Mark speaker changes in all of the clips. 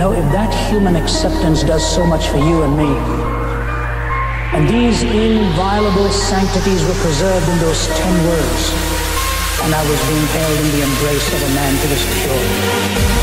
Speaker 1: know, if that human acceptance does so much for you and me, and these inviolable sanctities were preserved in those ten words, and I was being held in the embrace of a man to this pure.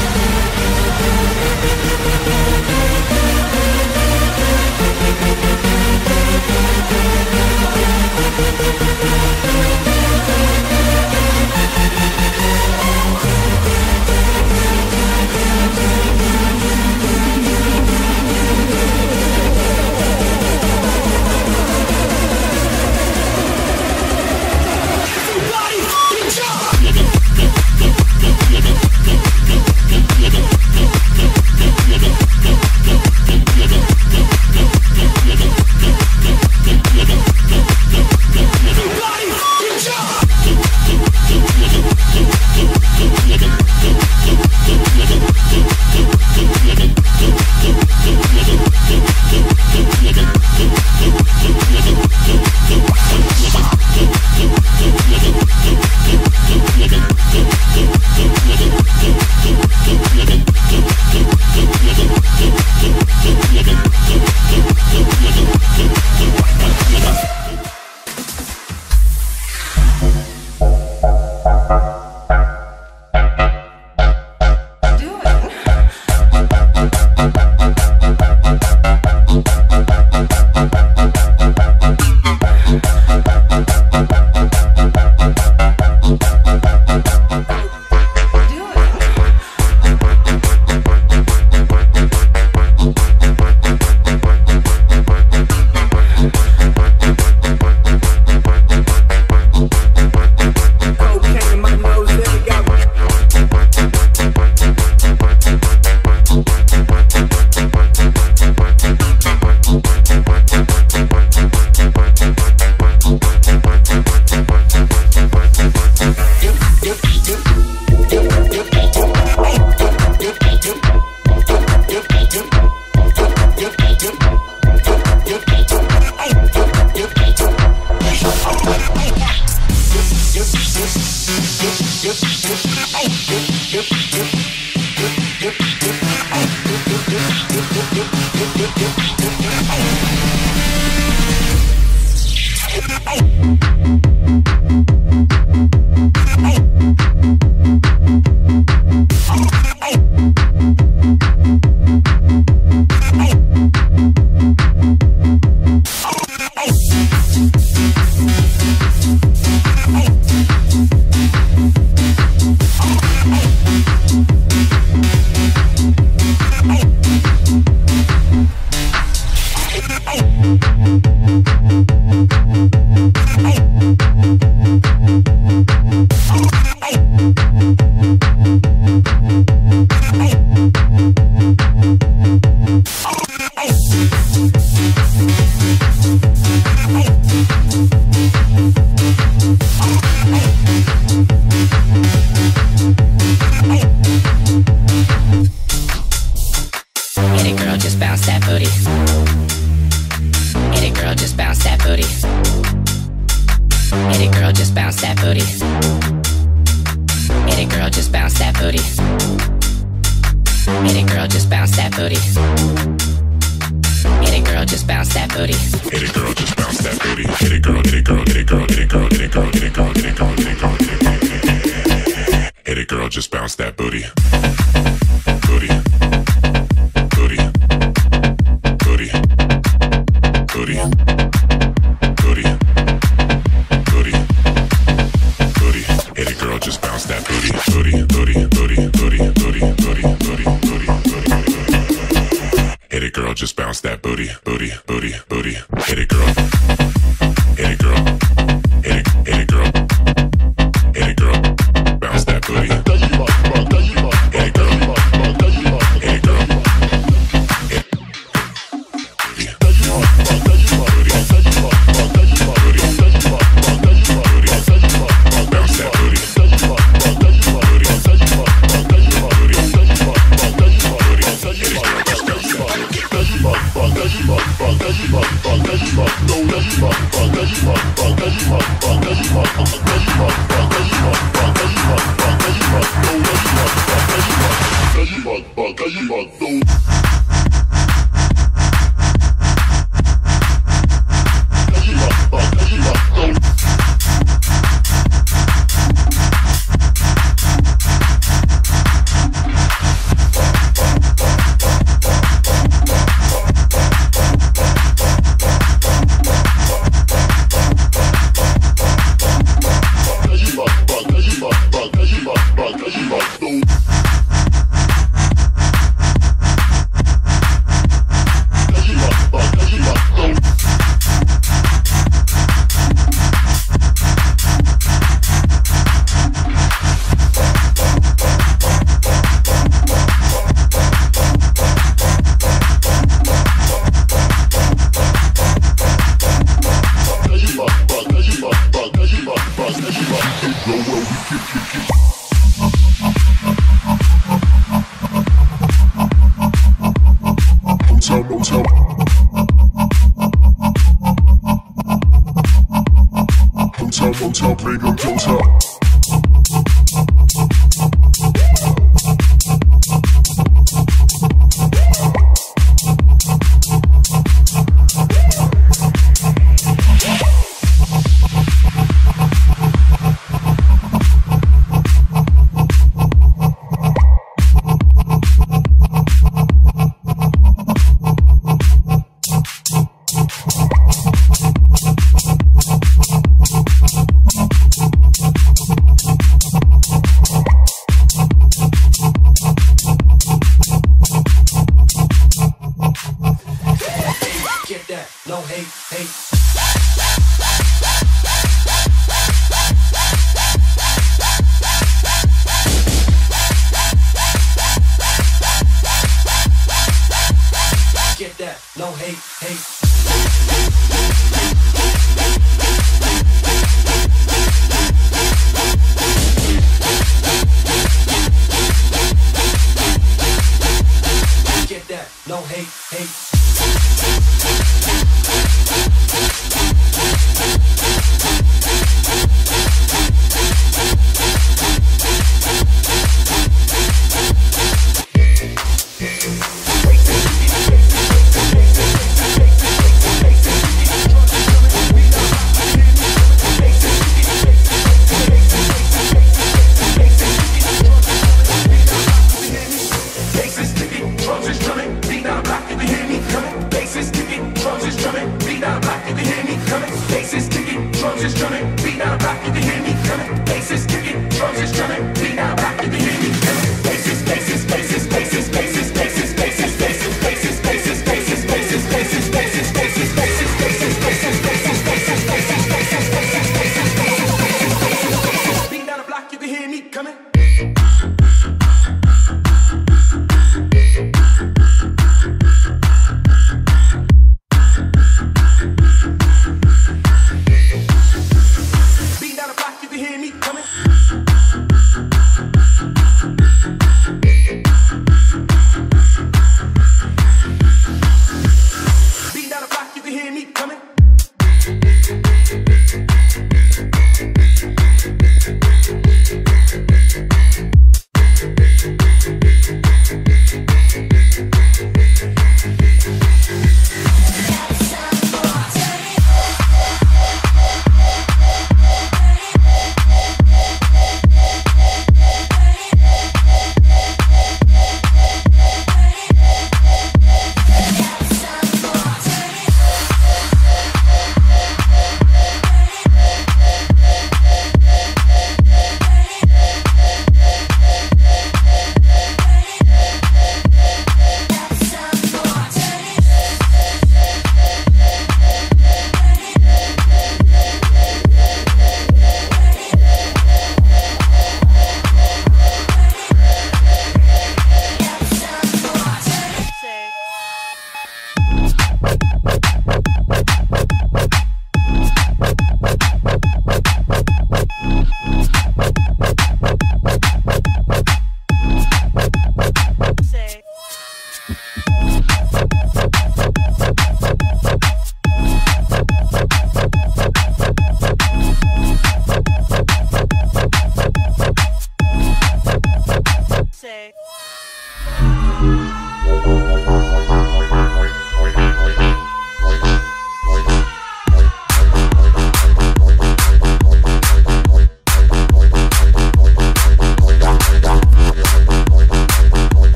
Speaker 2: booty. Hit it, girl, just bounce that booty. Hit it, girl, just bounce that booty.
Speaker 3: Hit it, girl, just bounce that booty. Hit it, girl, hit it, girl, hit it, girl, hit it, girl, hit it, girl, hit it, girl, hit it, girl, hit it, girl, hit it, girl, hit it, girl, just bounce that booty. Hotel,
Speaker 1: motel,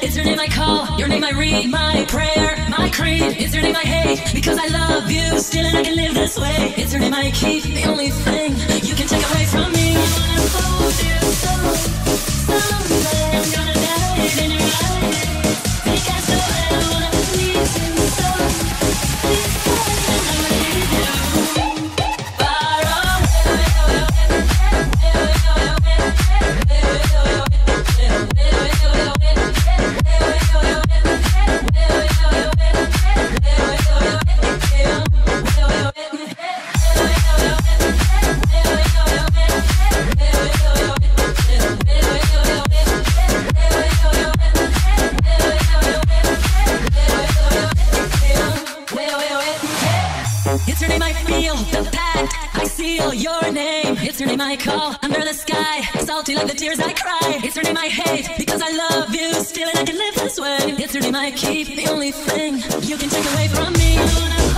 Speaker 4: It's your name I call, your name I read, my prayer, my creed. It's your name I hate because I love you still and I can live this way. It's your name I keep, the only thing you can take away from me. I wanna hold you so, someday I'm gonna die in your life. It's your name I feel, the pact I seal. Your name, it's your name I call. Under the sky, salty like the tears I cry. It's your name I hate because I love you. Still, and I can live this way. It's your name I keep, the only thing you can take away from me.